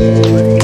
Música